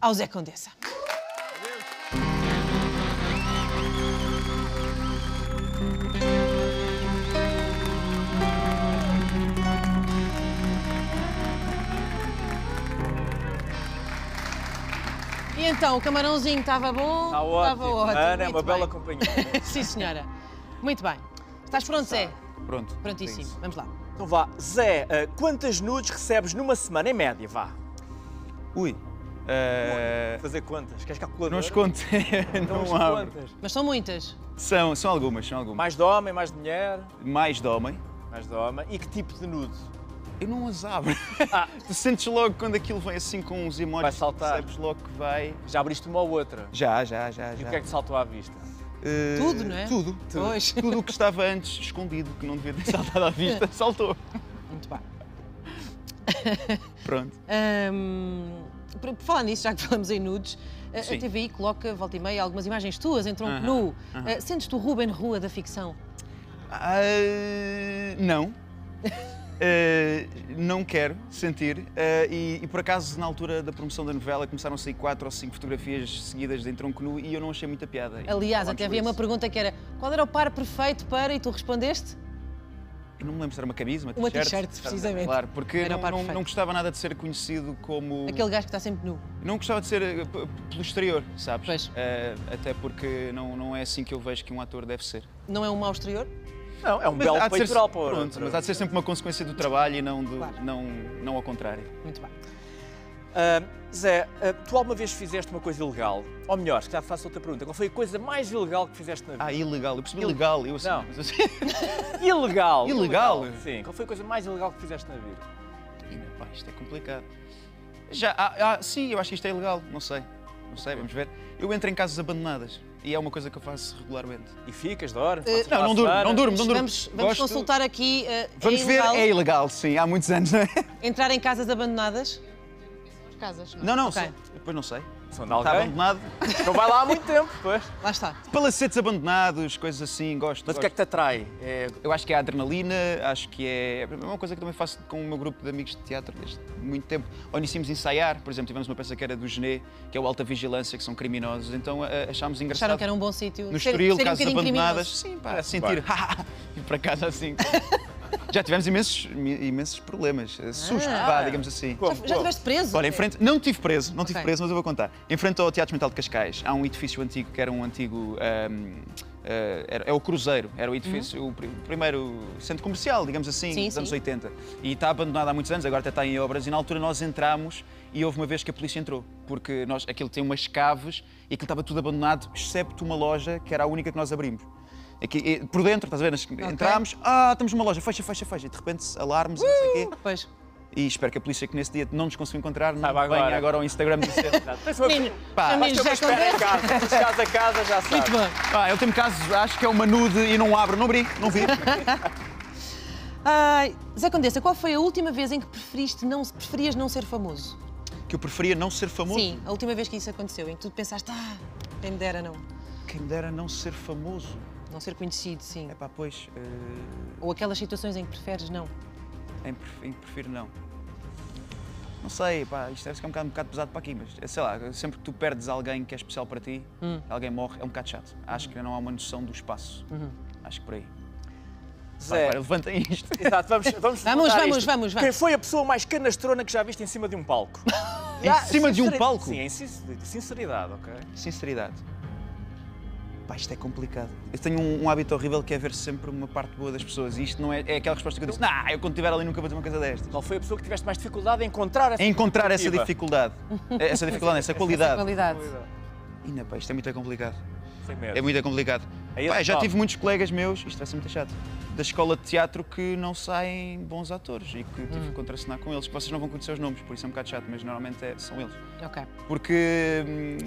ao Zé Condessa. E então, o camarãozinho estava bom? Está ótimo. Estava ótimo. Ana é muito uma bela bem. companhia. Sim, senhora. Muito bem. Estás pronto, Zé? Pronto. Prontíssimo. Vamos lá. Então vá, Zé, ah, quantas nudes recebes numa semana, em média? Vá. Ui. Eh, Fazer contas. Queres calculadora? não os conto. Não não abro. contas. Mas são muitas. São, são algumas, são algumas. Mais de homem, mais de mulher? Mais de homem. Mais de homem. E que tipo de nude? Eu não as abro. Ah. tu sentes logo quando aquilo vem assim com uns emojis. Vai saltar. Sabes logo que vai. Já abriste uma ou outra? Já, já, já. E já. o que é que te saltou à vista? Eh, Tudo, não é? Tudo. Tudo. Pois. Tudo o que estava antes escondido, que não devia ter saltado à vista, saltou. Muito bem. Pronto. Ahm, por, por falar nisso, já que falamos em nudes, a, a. TVI coloca, volta e meia, algumas imagens tuas em tronco nu. aham. Ah, Sentes-te o Ruben Rua da ficção? Ah, não. Ah, não quero sentir. Ah, e, e por acaso, na altura da promoção da novela, começaram a sair quatro ou cinco fotografias seguidas em tronco nu e eu não achei muita piada. Aliás, até havia uma isso. pergunta que era qual era o par perfeito para, e tu respondeste? Eu não me lembro se era uma camisa, uma Uma t-shirt. t-shirt, precisamente. Claro, porque Era não, não, não gostava nada de ser conhecido como. Aquele gajo que está sempre nu. Não gostava de ser eh, pelo exterior, sabes? Pois. Ah, até porque não, não é assim que eu vejo que um ator deve ser. Não é um mau exterior? Não, é um Mas belo ser- peitoral para pronto, mas há de ser sempre uma consequência do trabalho e não, do, Claro. não, não ao contrário. Muito bem. Ah, Zé, ah, tu alguma vez fizeste uma coisa ilegal? Ou melhor, se calhar te faço outra pergunta. Qual foi a coisa mais ilegal que fizeste na vida? Ah, ilegal. Eu percebi Ile- legal. Eu assim, Não. mas assim... Ilegal. Ilegal? Sim. Qual foi a coisa mais ilegal que fizeste na vida? Ih, pá, isto é complicado. Já, ah, ah, sim, eu acho que isto é ilegal. Não sei. Não sei, vamos ver. Eu entro em casas abandonadas e é uma coisa que eu faço regularmente. E ficas, dormes? Eh, passas Não, não durmo, não durmo, não durmo. Vamos, vamos consultar aqui. ah, Vamos é ver, ilegal é ilegal, sim, há muitos anos, não é? Entrar em casas abandonadas? Casas, não é? Não, não, Ok. depois não sei. São de Está alguém? abandonado. Não vai lá há muito tempo, pois. Lá está. Palacetes abandonados, coisas assim, gosto. Mas o que é gosto. que te atrai? É... Eu acho que é a adrenalina, acho que é. É uma coisa que também faço com o meu grupo de amigos de teatro desde muito tempo. A ensaiar, por exemplo, tivemos uma peça que era do Gené, que é o Alta Vigilância, que são criminosos, então eh, achámos engraçado. Acharam que era um bom sítio? No Ser- Estoril, serem um casas bocadinho abandonadas. criminosos. Sim, para Parece sentir. e para casa assim. Já tivemos imensos, imensos problemas, eh, susto, Ah. vá, digamos assim. Como? Já, já estiveste preso? Olha, em frente, não tive preso, não tive Ok. preso, mas eu vou contar. Em frente ao Teatro Mental de Cascais, há um edifício antigo que era um antigo. ahm, ah, era- é o Cruzeiro, era o edifício, o pri- primeiro centro comercial, digamos assim, Uhum. Sim, dos anos sim. 80. E está abandonado há muitos anos, agora até está em obras. E na altura nós entramos e houve uma vez que a polícia entrou, porque nós, aquilo tem umas caves e aquilo estava tudo abandonado, excepto uma loja que era a única que nós abrimos. Aqui, e- por dentro, estás a ver? Nós Entramos, ah, estamos numa loja, fecha, fecha, fecha. E de repente alarmes e não sei o quê. Pois. E espero que a polícia que nesse dia não nos conseguiu encontrar, não Sabe venha agora. agora ao Instagram uma... Menino, Pá, uma já espera em casa. Se chegares a casa, já sabes. Muito bom. Pá, eu tenho casos, acho que é uma nude e não abro, não abri, não vi. Ai, Zé Condessa, qual foi a última vez em que preferiste não, preferias não ser famoso? que eu preferia não ser famoso. Sim, a última vez que isso aconteceu, em que tu pensaste, ah, quem me dera não. Quem me dera não ser famoso. Não ser conhecido, sim. É pá, pois. eh, Ou aquelas situações em que preferes não. em, em que prefiro não. Não sei, pá, isto deve ficar um bocado, um bocado pesado para aqui, mas sei lá, sempre que tu perdes alguém que é especial para ti, Hum. alguém morre, é um bocado chato. Acho que não há uma noção do espaço. Uhum. Acho que por aí. Zé, Vai, levantem isto. Exato, vamos, vamos, Vamos, vamos, isto. vamos, Quem vamos. foi a pessoa mais canastrona que já viste em cima de um palco? Em cima de um palco? Sim, em sin- sinceridade, ok? Sinceridade. Pá, isto é complicado. Eu tenho um, um hábito horrível que é ver sempre uma parte boa das pessoas. E isto não é, é aquela resposta que eu disse, nah, eu quando estiver ali nunca vou dizer uma coisa destas. Qual foi a pessoa que tiveste mais dificuldade em encontrar essa É encontrar essa dificuldade. Essa dificuldade, essa qualidade. Qualidade. Ih, não, pá, isto é muito complicado. Sem medo. É muito complicado. Pá, já top. tive muitos colegas meus, isto vai ser muito chato, da escola de teatro que não saem bons atores e que tive que contracenar com eles, que vocês não vão conhecer os nomes, por isso é um bocado chato, mas normalmente é- são eles. Ok. Porque hum,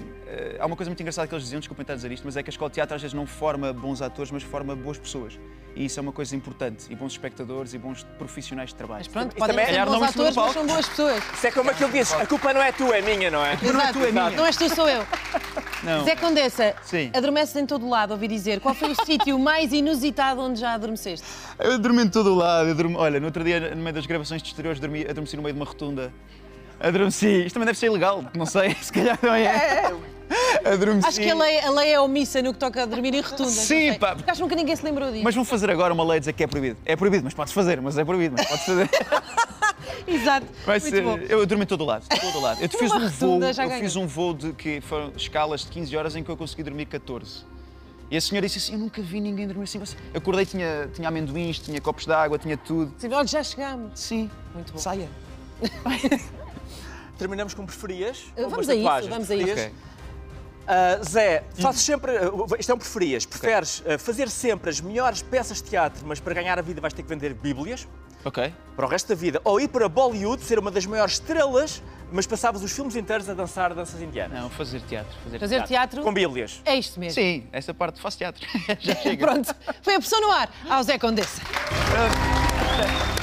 há uma coisa muito engraçada que eles diziam, desculpem estar a dizer isto, mas é que a escola de teatro às vezes não forma bons atores, mas forma boas pessoas. E isso é uma coisa importante. E bons espectadores e bons profissionais de trabalho. Mas pronto, podem também- ser calhar bons atores, mas são boas pessoas. Isso é como aquilo diz, a culpa não é tua, é minha, não é? não é tua, é minha. Não és tu, sou eu. Não. Zé Condessa, Sim. adormeces em todo lado, ouvi dizer. Qual foi o sítio mais inusitado onde já adormeceste? Eu dormi em todo o lado. Dormi... Olha, no outro dia, no meio das gravações de exteriores, dormi, adormeci no meio de uma rotunda. Adormeci. Isto também deve ser ilegal, não sei, se calhar não é. Adormeci. Acho que a lei, a lei é omissa no que toca a dormir e rotunda. Sim, pá. Porque acham que ninguém se lembrou disso. Mas vão fazer agora uma lei dizer que é proibido. É proibido, mas podes fazer, mas é proibido, mas podes fazer. Exato. Vai Muito ser- bom. eu dormi todo lado, todo lado. Eu fiz um voo, eu fiz um voo de que foram escalas de 15 horas em que eu consegui dormir 14. E a senhora disse assim: Eu nunca vi ninguém dormir assim. Eu acordei, tinha, tinha amendoins, tinha copos de água, tinha tudo. Sim, Olha, já chegámos. Sim, Muito bom. saia. Terminamos com preferias. Uh, Vamos a isso, vamos a isso. Ah, Zé, fazes sempre. ah, isto é um preferias. Preferes ah, fazer sempre as melhores peças de teatro, mas para ganhar a vida vais ter que vender Bíblias Ok. para o resto da vida? Ou ir para Bollywood, ser uma das maiores estrelas, mas passavas os filmes inteiros a dançar danças indianas? Não, fazer teatro. Fazer, Fazer teatro Com Bíblias. é isto mesmo. Sim, essa parte faço teatro. Já chega. Pronto, foi a pessoa no ar. Ao Zé Condessa. Pronto.